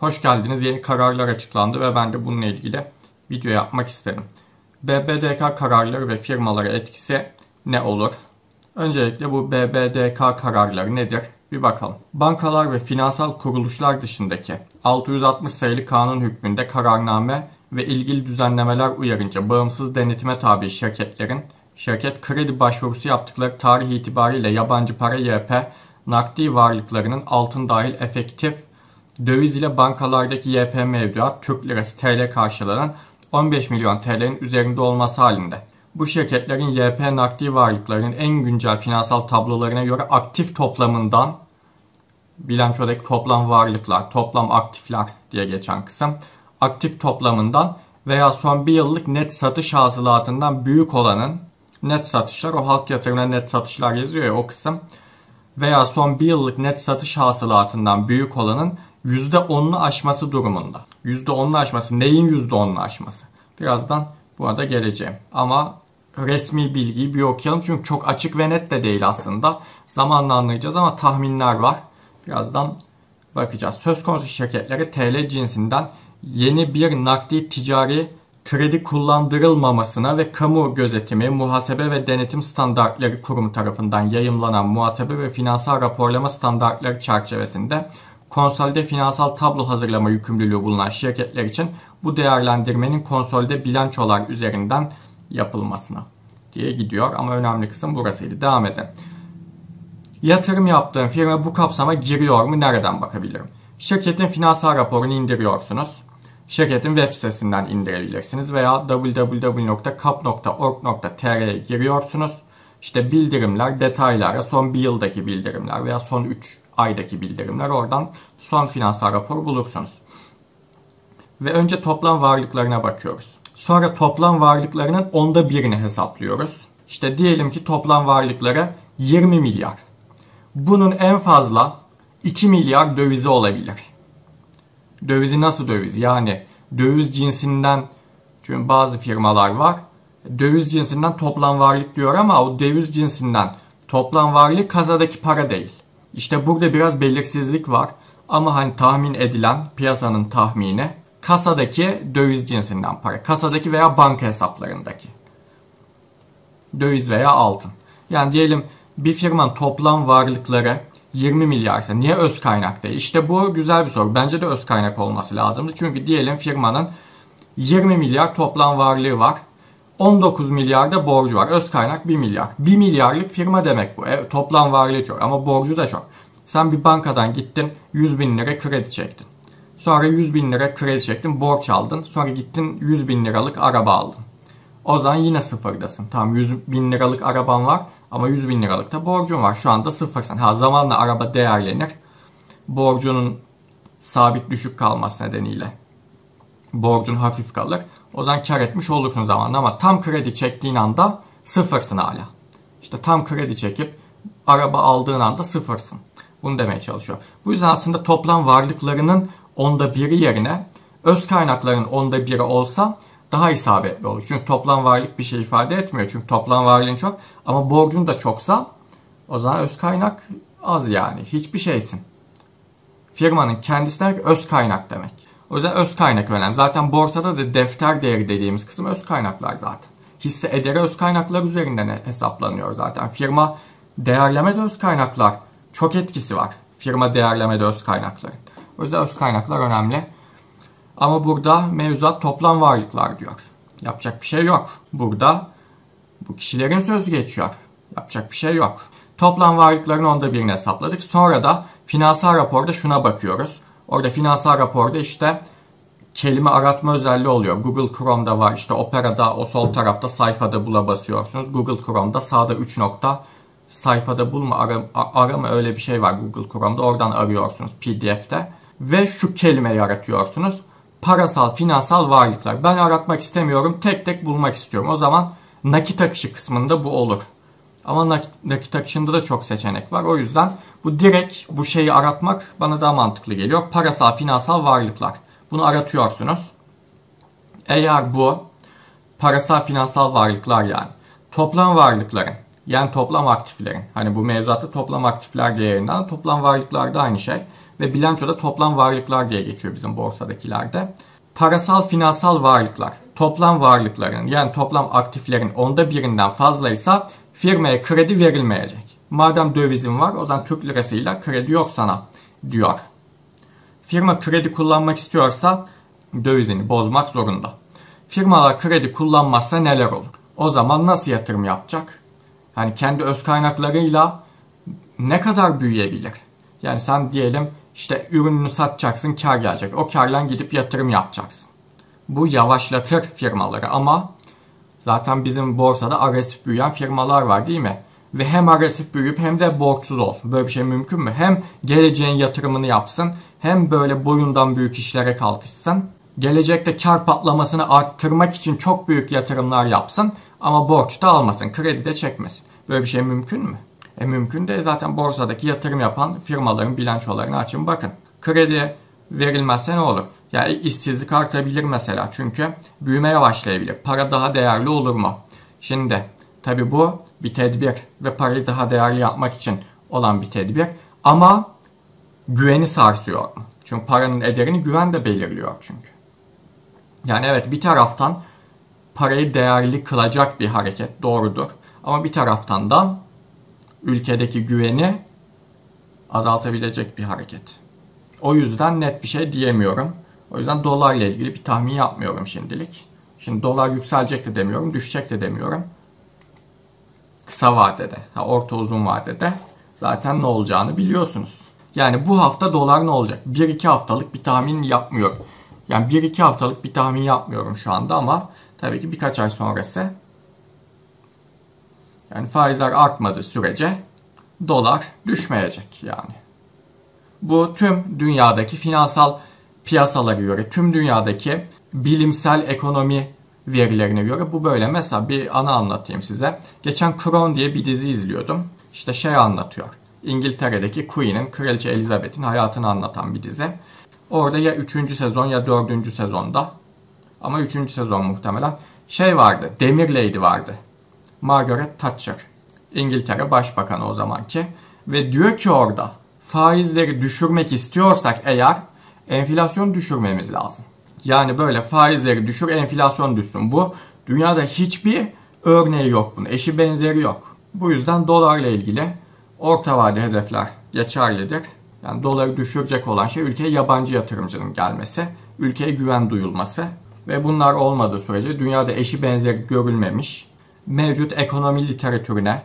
Hoş geldiniz. Yeni kararlar açıklandı ve ben de bununla ilgili video yapmak istedim. BBDK kararları ve firmalara etkisi ne olur? Öncelikle bu BBDK kararları nedir? Bir bakalım. Bankalar ve finansal kuruluşlar dışındaki 660 sayılı kanun hükmünde kararname ve ilgili düzenlemeler uyarınca bağımsız denetime tabi şirketlerin şirket kredi başvurusu yaptıkları tarih itibariyle yabancı para YP nakdi varlıklarının altın dahil efektif döviz ile bankalardaki YP mevduat Türk lirası TL karşılanan 15 milyon TL'nin üzerinde olması halinde. Bu şirketlerin YP nakdi varlıklarının en güncel finansal tablolarına göre aktif toplamından bilançodaki toplam varlıklar, toplam aktifler diye geçen kısım aktif toplamından veya son bir yıllık net satış hasılatından büyük olanın net satışlar o halk yatırımına net satışlar yazıyor ya o kısım veya son bir yıllık net satış hasılatından büyük olanın %10'unu aşması durumunda. %10'unu aşması neyin %10'unu aşması? Birazdan buna da geleceğim. Ama resmi bilgiyi bir okuyalım çünkü çok açık ve net de değil aslında. Zamanla anlayacağız ama tahminler var. Birazdan bakacağız. Söz konusu şirketleri TL cinsinden yeni bir nakdi ticari kredi kullandırılmamasına ve kamu gözetimi, muhasebe ve denetim standartları kurumu tarafından yayımlanan muhasebe ve finansal raporlama standartları çerçevesinde konsolide finansal tablo hazırlama yükümlülüğü bulunan şirketler için bu değerlendirmenin konsolide bilançolar üzerinden yapılmasına diye gidiyor. Ama önemli kısım burasıydı. Devam edelim. Yatırım yaptığım firma bu kapsama giriyor mu? Nereden bakabilirim? Şirketin finansal raporunu indiriyorsunuz. Şirketin web sitesinden indirebilirsiniz veya www.kap.org.tr'ye giriyorsunuz. İşte bildirimler, detaylara, son bir yıldaki bildirimler veya son 3 aydaki bildirimler oradan son finansal raporu bulursunuz. Ve önce toplam varlıklarına bakıyoruz. Sonra toplam varlıklarının onda birini hesaplıyoruz. İşte diyelim ki toplam varlıkları 20 milyar. Bunun en fazla 2 milyar dövizi olabilir. Dövizi nasıl döviz? Yani döviz cinsinden çünkü bazı firmalar var. Döviz cinsinden toplam varlık diyor ama o döviz cinsinden toplam varlık kasadaki para değil. İşte burada biraz belirsizlik var. Ama hani tahmin edilen piyasanın tahmini kasadaki döviz cinsinden para. Kasadaki veya banka hesaplarındaki. Döviz veya altın. Yani diyelim bir firmanın toplam varlıkları 20 milyarsa niye öz kaynak değil? İşte bu güzel bir soru. Bence de öz kaynak olması lazımdı. Çünkü diyelim firmanın 20 milyar toplam varlığı var. 19 milyarda borcu var. Öz kaynak 1 milyar. 1 milyarlık firma demek bu. E, toplam varlığı çok ama borcu da çok. Sen bir bankadan gittin 100 bin lira kredi çektin. Sonra 100 bin lira kredi çektin borç aldın. Sonra gittin 100 bin liralık araba aldın. O zaman yine sıfırdasın. Tamam 100 bin liralık araban var ama 100 bin liralık da borcun var. Şu anda sıfırsın. Ha zamanla araba değerlenir. Borcunun sabit düşük kalması nedeniyle borcun hafif kalır. O zaman kar etmiş olursun zamanla ama tam kredi çektiğin anda sıfırsın hala. İşte tam kredi çekip araba aldığın anda sıfırsın. Bunu demeye çalışıyor. Bu yüzden aslında toplam varlıklarının onda biri yerine öz kaynakların onda biri olsa daha isabetli olur. Çünkü toplam varlık bir şey ifade etmiyor. Çünkü toplam varlığın çok ama borcun da çoksa o zaman öz kaynak az yani. Hiçbir şeysin. Firmanın kendisi demek öz kaynak demek. O yüzden öz kaynak önemli. Zaten borsada da defter değeri dediğimiz kısım öz kaynaklar zaten. Hisse ederi öz kaynaklar üzerinden hesaplanıyor zaten. Firma değerleme de öz kaynaklar. Çok etkisi var. Firma değerleme de öz kaynakların. O yüzden öz kaynaklar önemli. Ama burada mevzuat toplam varlıklar diyor. Yapacak bir şey yok. Burada bu kişilerin sözü geçiyor. Yapacak bir şey yok. Toplam varlıkların onda birini hesapladık. Sonra da finansal raporda şuna bakıyoruz. Orada finansal raporda işte kelime aratma özelliği oluyor. Google Chrome'da var. İşte Opera'da o sol tarafta sayfada bula basıyorsunuz. Google Chrome'da sağda 3 nokta sayfada bulma ara, arama öyle bir şey var Google Chrome'da. Oradan arıyorsunuz PDF'te. Ve şu kelimeyi aratıyorsunuz. Parasal, finansal varlıklar. Ben aratmak istemiyorum. Tek tek bulmak istiyorum. O zaman nakit akışı kısmında bu olur. Ama nakit, nakit akışında da çok seçenek var. O yüzden bu direkt bu şeyi aratmak bana daha mantıklı geliyor. Parasal, finansal varlıklar. Bunu aratıyorsunuz. Eğer bu parasal, finansal varlıklar yani toplam varlıkların yani toplam aktiflerin hani bu mevzuatta toplam aktifler değerinden toplam varlıklar da aynı şey. ve bilançoda toplam varlıklar diye geçiyor bizim borsadakilerde. Parasal finansal varlıklar toplam varlıkların yani toplam aktiflerin onda birinden fazlaysa firmaya kredi verilmeyecek. Madem dövizin var o zaman Türk lirasıyla kredi yok sana diyor. Firma kredi kullanmak istiyorsa dövizini bozmak zorunda. Firmalar kredi kullanmazsa neler olur? O zaman nasıl yatırım yapacak? Yani kendi öz kaynaklarıyla ne kadar büyüyebilir? Yani sen diyelim işte ürününü satacaksın kar gelecek. O karla gidip yatırım yapacaksın. Bu yavaşlatır firmaları ama zaten bizim borsada agresif büyüyen firmalar var değil mi? Ve hem agresif büyüyüp hem de borçsuz olsun. Böyle bir şey mümkün mü? Hem geleceğin yatırımını yapsın hem böyle boyundan büyük işlere kalkışsın. Gelecekte kar patlamasını arttırmak için çok büyük yatırımlar yapsın ama borç da almasın, kredi de çekmesin. Böyle bir şey mümkün mü? E mümkün de zaten borsadaki yatırım yapan firmaların bilançolarını açın bakın. Kredi verilmezse ne olur? Yani işsizlik artabilir mesela çünkü büyüme yavaşlayabilir. Para daha değerli olur mu? Şimdi tabi bu bir tedbir ve parayı daha değerli yapmak için olan bir tedbir. Ama güveni sarsıyor mu? Çünkü paranın ederini güven de belirliyor çünkü. Yani evet bir taraftan parayı değerli kılacak bir hareket doğrudur. Ama bir taraftan da ülkedeki güveni azaltabilecek bir hareket. O yüzden net bir şey diyemiyorum. O yüzden dolar ile ilgili bir tahmin yapmıyorum şimdilik. Şimdi dolar yükselecek de demiyorum, düşecek de demiyorum. Kısa vadede, ha, orta uzun vadede zaten ne olacağını biliyorsunuz. Yani bu hafta dolar ne olacak? 1-2 haftalık bir tahmin yapmıyorum. Yani 1-2 haftalık bir tahmin yapmıyorum şu anda ama tabii ki birkaç ay sonrası yani faizler artmadığı sürece dolar düşmeyecek yani. Bu tüm dünyadaki finansal piyasalara göre, tüm dünyadaki bilimsel ekonomi verilerine göre bu böyle. Mesela bir ana anlatayım size. Geçen Crown diye bir dizi izliyordum. İşte şey anlatıyor. İngiltere'deki Queen'in, Kraliçe Elizabeth'in hayatını anlatan bir dizi. Orada ya 3. sezon ya 4. sezonda ama 3. sezon muhtemelen şey vardı. Demir Lady vardı. Margaret Thatcher. İngiltere Başbakanı o zamanki. Ve diyor ki orada faizleri düşürmek istiyorsak eğer enflasyon düşürmemiz lazım. Yani böyle faizleri düşür enflasyon düşsün. Bu dünyada hiçbir örneği yok bunun. Eşi benzeri yok. Bu yüzden dolarla ilgili orta vade hedefler geçerlidir. Yani doları düşürecek olan şey ülkeye yabancı yatırımcının gelmesi, ülkeye güven duyulması ve bunlar olmadığı sürece dünyada eşi benzeri görülmemiş mevcut ekonomi literatürüne,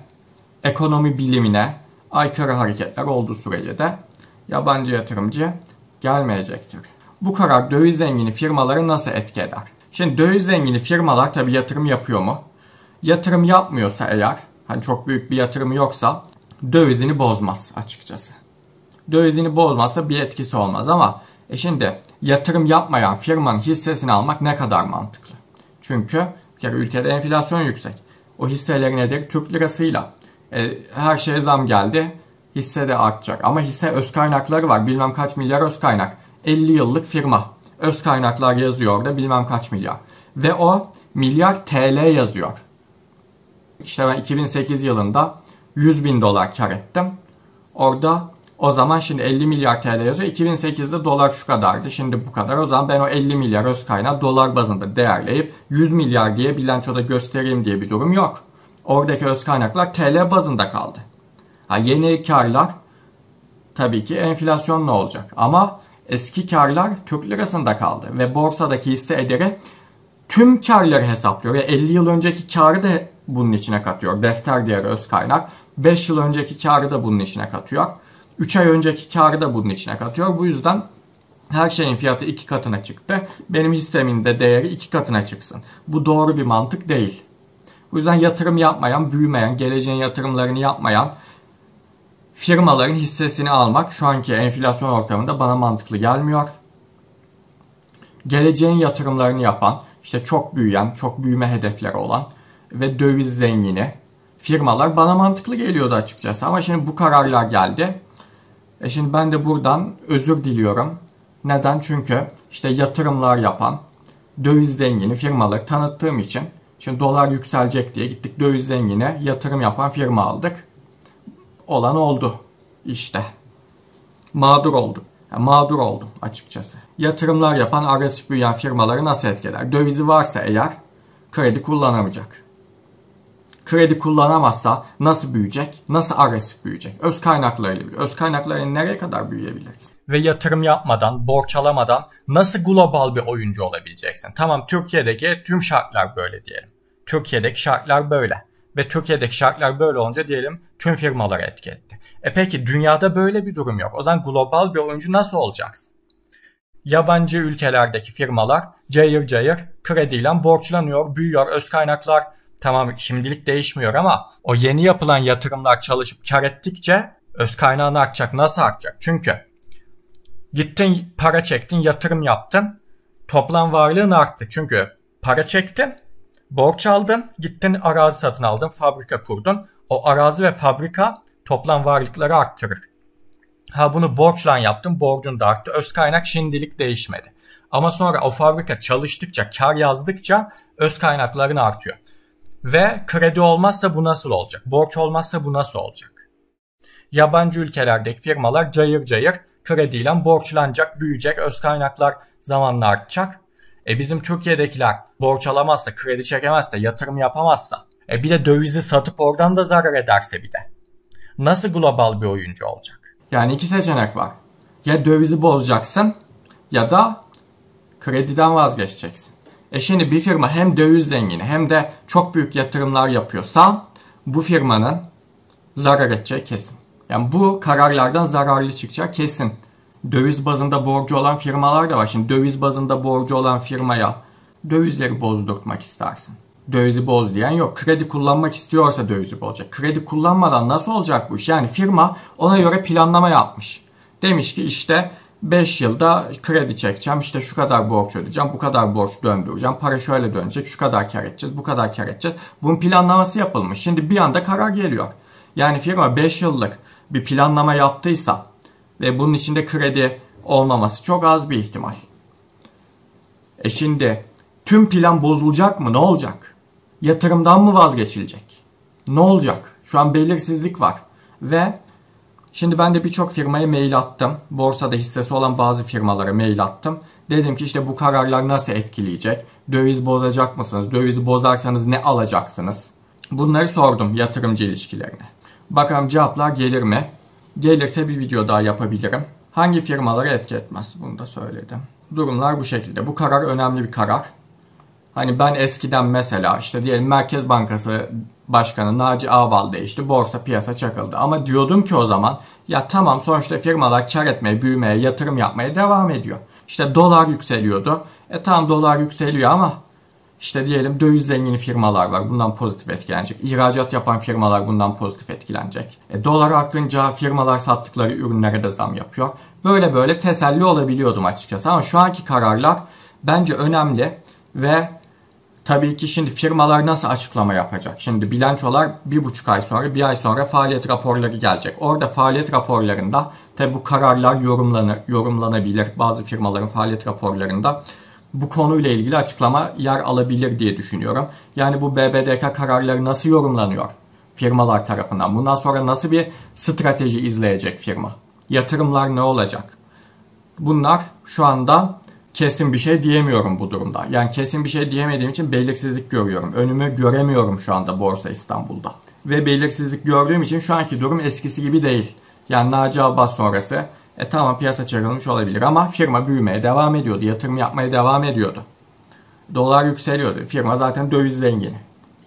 ekonomi bilimine aykırı hareketler olduğu sürece de yabancı yatırımcı gelmeyecektir. Bu karar döviz zengini firmaları nasıl etki eder? Şimdi döviz zengini firmalar tabi yatırım yapıyor mu? Yatırım yapmıyorsa eğer, hani çok büyük bir yatırımı yoksa dövizini bozmaz açıkçası. Dövizini bozmazsa bir etkisi olmaz ama e şimdi yatırım yapmayan firmanın hissesini almak ne kadar mantıklı? Çünkü bir kere ülkede enflasyon yüksek. O hisseler nedir? Türk lirasıyla. E, her şeye zam geldi. Hisse de artacak. Ama hisse öz kaynakları var. Bilmem kaç milyar öz kaynak. 50 yıllık firma. Öz kaynaklar yazıyor orada bilmem kaç milyar. Ve o milyar TL yazıyor. İşte ben 2008 yılında 100 bin dolar kar ettim. Orada o zaman şimdi 50 milyar TL yazıyor. 2008'de dolar şu kadardı. Şimdi bu kadar. O zaman ben o 50 milyar öz kaynağı dolar bazında değerleyip 100 milyar diye bilançoda göstereyim diye bir durum yok. Oradaki öz kaynaklar TL bazında kaldı. Ha, yeni karlar tabii ki enflasyon ne olacak? Ama eski karlar Türk lirasında kaldı. Ve borsadaki hisse ederi tüm karları hesaplıyor. Ve 50 yıl önceki karı da bunun içine katıyor. Defter değeri öz kaynak. 5 yıl önceki karı da bunun içine katıyor. 3 ay önceki karı da bunun içine katıyor. Bu yüzden her şeyin fiyatı iki katına çıktı. Benim hissemin de değeri iki katına çıksın. Bu doğru bir mantık değil. Bu yüzden yatırım yapmayan, büyümeyen, geleceğin yatırımlarını yapmayan firmaların hissesini almak şu anki enflasyon ortamında bana mantıklı gelmiyor. Geleceğin yatırımlarını yapan, işte çok büyüyen, çok büyüme hedefleri olan ve döviz zengini firmalar bana mantıklı geliyordu açıkçası. Ama şimdi bu kararlar geldi. E şimdi ben de buradan özür diliyorum. Neden? Çünkü işte yatırımlar yapan, döviz zengini firmaları tanıttığım için şimdi dolar yükselecek diye gittik döviz zengine yatırım yapan firma aldık. Olan oldu. İşte. Mağdur olduk. Yani mağdur oldum açıkçası. Yatırımlar yapan agresif büyüyen firmaları nasıl etkiler? Dövizi varsa eğer kredi kullanamayacak. Kredi kullanamazsa nasıl büyüyecek? Nasıl agresif büyüyecek? Öz kaynaklarıyla Öz kaynaklarıyla nereye kadar büyüyebilirsin? Ve yatırım yapmadan, borç alamadan nasıl global bir oyuncu olabileceksin? Tamam Türkiye'deki tüm şartlar böyle diyelim. Türkiye'deki şartlar böyle. Ve Türkiye'deki şartlar böyle olunca diyelim tüm firmaları etki etti. E peki dünyada böyle bir durum yok. O zaman global bir oyuncu nasıl olacaksın? Yabancı ülkelerdeki firmalar cayır cayır krediyle borçlanıyor, büyüyor, öz kaynaklar tamam şimdilik değişmiyor ama o yeni yapılan yatırımlar çalışıp kar ettikçe öz kaynağını artacak. Nasıl artacak? Çünkü gittin para çektin, yatırım yaptın. Toplam varlığın arttı. Çünkü para çektin, borç aldın, gittin arazi satın aldın, fabrika kurdun. O arazi ve fabrika toplam varlıkları arttırır. Ha bunu borçla yaptın, borcun da arttı. Öz kaynak şimdilik değişmedi. Ama sonra o fabrika çalıştıkça, kar yazdıkça öz kaynakların artıyor. Ve kredi olmazsa bu nasıl olacak? Borç olmazsa bu nasıl olacak? Yabancı ülkelerdeki firmalar cayır cayır krediyle borçlanacak, büyüyecek, öz kaynaklar zamanla artacak. E bizim Türkiye'dekiler borç alamazsa, kredi çekemezse, yatırım yapamazsa, e bir de dövizi satıp oradan da zarar ederse bir de. Nasıl global bir oyuncu olacak? Yani iki seçenek var. Ya dövizi bozacaksın ya da krediden vazgeçeceksin. E şimdi bir firma hem döviz zengini hem de çok büyük yatırımlar yapıyorsa bu firmanın zarar edeceği kesin. Yani bu kararlardan zararlı çıkacak kesin. Döviz bazında borcu olan firmalar da var. Şimdi döviz bazında borcu olan firmaya dövizleri bozdurtmak istersin. Dövizi boz diyen yok. Kredi kullanmak istiyorsa dövizi bozacak. Kredi kullanmadan nasıl olacak bu iş? Yani firma ona göre planlama yapmış. Demiş ki işte 5 yılda kredi çekeceğim. İşte şu kadar borç ödeyeceğim. Bu kadar borç döndüreceğim. Para şöyle dönecek. Şu kadar kar edeceğiz. Bu kadar kar edeceğiz. Bunun planlaması yapılmış. Şimdi bir anda karar geliyor. Yani firma 5 yıllık bir planlama yaptıysa ve bunun içinde kredi olmaması çok az bir ihtimal. E şimdi tüm plan bozulacak mı? Ne olacak? Yatırımdan mı vazgeçilecek? Ne olacak? Şu an belirsizlik var. Ve Şimdi ben de birçok firmaya mail attım. Borsada hissesi olan bazı firmalara mail attım. Dedim ki işte bu kararlar nasıl etkileyecek? Döviz bozacak mısınız? Dövizi bozarsanız ne alacaksınız? Bunları sordum yatırımcı ilişkilerine. Bakalım cevaplar gelir mi? Gelirse bir video daha yapabilirim. Hangi firmaları etki etmez? Bunu da söyledim. Durumlar bu şekilde. Bu karar önemli bir karar. Hani ben eskiden mesela işte diyelim Merkez Bankası Başkanı Naci Ağbal değişti. Borsa piyasa çakıldı. Ama diyordum ki o zaman ya tamam sonuçta firmalar kar etmeye, büyümeye, yatırım yapmaya devam ediyor. İşte dolar yükseliyordu. E tamam dolar yükseliyor ama işte diyelim döviz zengini firmalar var. Bundan pozitif etkilenecek. İhracat yapan firmalar bundan pozitif etkilenecek. E, dolar artınca firmalar sattıkları ürünlere de zam yapıyor. Böyle böyle teselli olabiliyordum açıkçası. Ama şu anki kararlar bence önemli ve Tabii ki şimdi firmalar nasıl açıklama yapacak? Şimdi bilançolar bir buçuk ay sonra, bir ay sonra faaliyet raporları gelecek. Orada faaliyet raporlarında tabi bu kararlar yorumlanır, yorumlanabilir. Bazı firmaların faaliyet raporlarında bu konuyla ilgili açıklama yer alabilir diye düşünüyorum. Yani bu BBDK kararları nasıl yorumlanıyor firmalar tarafından? Bundan sonra nasıl bir strateji izleyecek firma? Yatırımlar ne olacak? Bunlar şu anda kesin bir şey diyemiyorum bu durumda. Yani kesin bir şey diyemediğim için belirsizlik görüyorum. Önümü göremiyorum şu anda Borsa İstanbul'da. Ve belirsizlik gördüğüm için şu anki durum eskisi gibi değil. Yani Naci Abbas sonrası e tamam piyasa çakılmış olabilir ama firma büyümeye devam ediyordu. Yatırım yapmaya devam ediyordu. Dolar yükseliyordu. Firma zaten döviz zengini.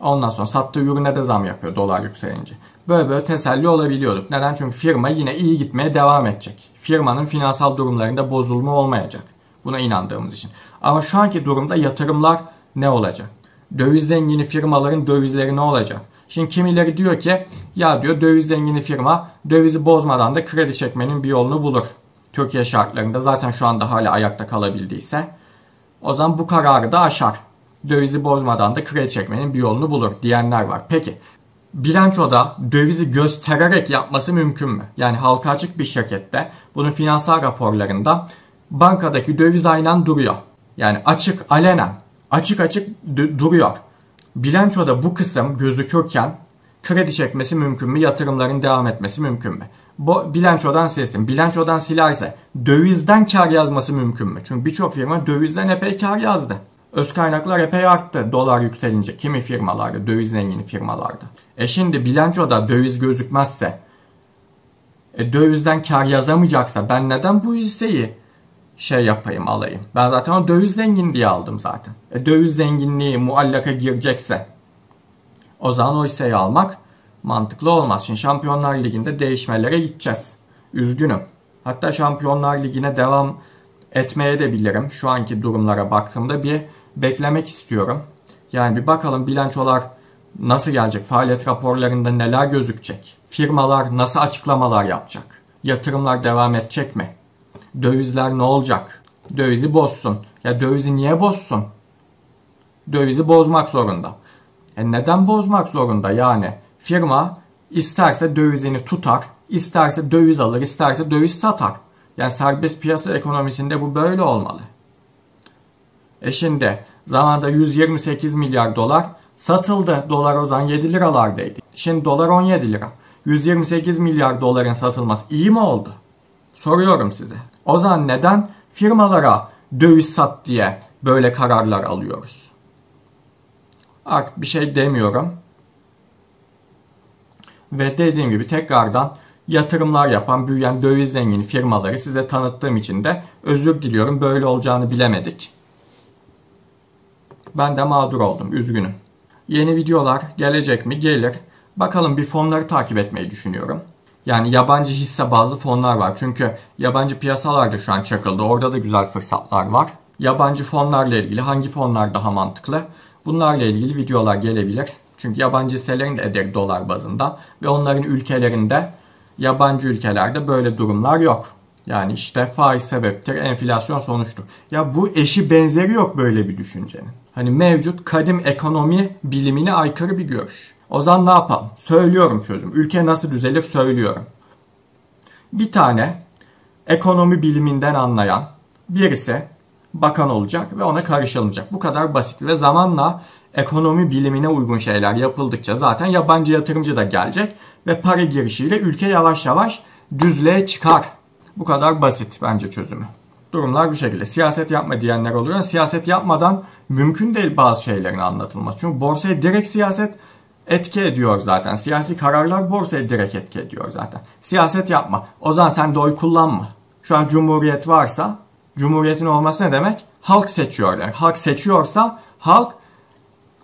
Ondan sonra sattığı ürüne de zam yapıyor dolar yükselince. Böyle böyle teselli olabiliyorduk. Neden? Çünkü firma yine iyi gitmeye devam edecek. Firmanın finansal durumlarında bozulma olmayacak. Buna inandığımız için. Ama şu anki durumda yatırımlar ne olacak? Döviz zengini firmaların dövizleri ne olacak? Şimdi kimileri diyor ki ya diyor döviz zengini firma dövizi bozmadan da kredi çekmenin bir yolunu bulur. Türkiye şartlarında zaten şu anda hala ayakta kalabildiyse o zaman bu kararı da aşar. Dövizi bozmadan da kredi çekmenin bir yolunu bulur diyenler var. Peki bilançoda dövizi göstererek yapması mümkün mü? Yani halka açık bir şirkette bunun finansal raporlarında bankadaki döviz aynen duruyor. Yani açık alenen açık açık duruyor. Bilançoda bu kısım gözükürken kredi çekmesi mümkün mü? Yatırımların devam etmesi mümkün mü? Bo bilançodan silsin. Bilançodan silerse dövizden kar yazması mümkün mü? Çünkü birçok firma dövizden epey kar yazdı. Öz kaynaklar epey arttı dolar yükselince. Kimi firmalarda, döviz zengini firmalarda. E şimdi bilançoda döviz gözükmezse, e dövizden kar yazamayacaksa ben neden bu hisseyi şey yapayım alayım? Ben zaten o döviz zengin diye aldım zaten. E döviz zenginliği muallaka girecekse o zaman o hisseyi almak mantıklı olmaz. Şimdi Şampiyonlar Ligi'nde değişmelere gideceğiz. Üzgünüm. Hatta Şampiyonlar Ligi'ne devam etmeye de bilirim. Şu anki durumlara baktığımda bir beklemek istiyorum. Yani bir bakalım bilançolar nasıl gelecek? Faaliyet raporlarında neler gözükecek? Firmalar nasıl açıklamalar yapacak? Yatırımlar devam edecek mi? Dövizler ne olacak? Dövizi bozsun. Ya dövizi niye bozsun? Dövizi bozmak zorunda. E neden bozmak zorunda yani? Firma isterse dövizini tutar, isterse döviz alır, isterse döviz satar. Yani serbest piyasa ekonomisinde bu böyle olmalı. E şimdi zamanda 128 milyar dolar satıldı. Dolar o zaman 7 liralardaydı. Şimdi dolar 17 lira. 128 milyar doların satılması iyi mi oldu? Soruyorum size. O zaman neden firmalara döviz sat diye böyle kararlar alıyoruz? Artık bir şey demiyorum. Ve dediğim gibi tekrardan yatırımlar yapan büyüyen döviz zengini firmaları size tanıttığım için de özür diliyorum. Böyle olacağını bilemedik. Ben de mağdur oldum. Üzgünüm. Yeni videolar gelecek mi? Gelir. Bakalım bir fonları takip etmeyi düşünüyorum. Yani yabancı hisse bazı fonlar var. Çünkü yabancı piyasalarda şu an çakıldı. Orada da güzel fırsatlar var. Yabancı fonlarla ilgili hangi fonlar daha mantıklı? Bunlarla ilgili videolar gelebilir. Çünkü yabancı hisselerin de ederi dolar bazında ve onların ülkelerinde yabancı ülkelerde böyle durumlar yok. Yani işte faiz sebeptir, enflasyon sonuçtur. Ya bu eşi benzeri yok böyle bir düşüncenin. Hani mevcut kadim ekonomi bilimine aykırı bir görüş. O zaman ne yapalım? Söylüyorum çözüm. Ülke nasıl düzelir söylüyorum. Bir tane ekonomi biliminden anlayan birisi bakan olacak ve ona karışılmayacak. Bu kadar basit ve zamanla ekonomi bilimine uygun şeyler yapıldıkça zaten yabancı yatırımcı da gelecek ve para girişiyle ülke yavaş yavaş düzlüğe çıkar. Bu kadar basit bence çözümü. Durumlar bu şekilde. Siyaset yapma diyenler oluyor. Siyaset yapmadan mümkün değil bazı şeylerin anlatılması. Çünkü borsaya direkt siyaset etki ediyor zaten. Siyasi kararlar borsaya direkt etki ediyor zaten. Siyaset yapma. O zaman sen de oy kullanma. Şu an cumhuriyet varsa, cumhuriyetin olması ne demek? Halk seçiyor demek. Halk seçiyorsa halk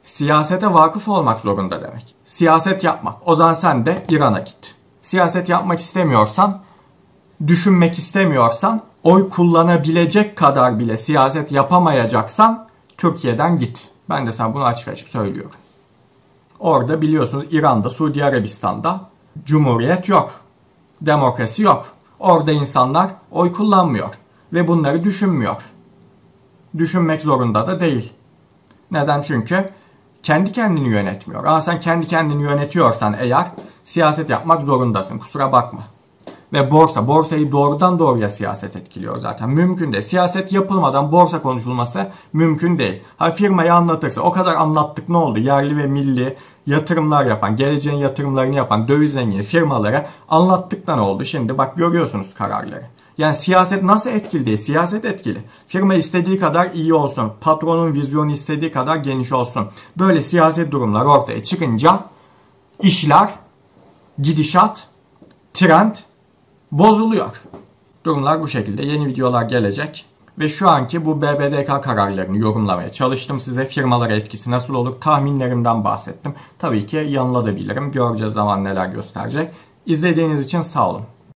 siyasete vakıf olmak zorunda demek. Siyaset yapma. O zaman sen de İran'a git. Siyaset yapmak istemiyorsan, düşünmek istemiyorsan, oy kullanabilecek kadar bile siyaset yapamayacaksan Türkiye'den git. Ben de sana bunu açık açık söylüyorum. Orada biliyorsunuz İran'da, Suudi Arabistan'da cumhuriyet yok. Demokrasi yok. Orada insanlar oy kullanmıyor ve bunları düşünmüyor. Düşünmek zorunda da değil. Neden? Çünkü kendi kendini yönetmiyor. Ama sen kendi kendini yönetiyorsan eğer siyaset yapmak zorundasın. Kusura bakma. Ve borsa. Borsayı doğrudan doğruya siyaset etkiliyor zaten. Mümkün değil. Siyaset yapılmadan borsa konuşulması mümkün değil. Ha firmayı anlatırsa o kadar anlattık ne oldu? Yerli ve milli yatırımlar yapan, geleceğin yatırımlarını yapan döviz zengini firmalara anlattık da ne oldu? Şimdi bak görüyorsunuz kararları. Yani siyaset nasıl etkili değil? Siyaset etkili. Firma istediği kadar iyi olsun. Patronun vizyonu istediği kadar geniş olsun. Böyle siyaset durumlar ortaya çıkınca işler, gidişat, trend bozuluyor. Durumlar bu şekilde. Yeni videolar gelecek. Ve şu anki bu BBDK kararlarını yorumlamaya çalıştım. Size firmalara etkisi nasıl olur tahminlerimden bahsettim. Tabii ki yanılabilirim. Göreceğiz zaman neler gösterecek. İzlediğiniz için sağ olun.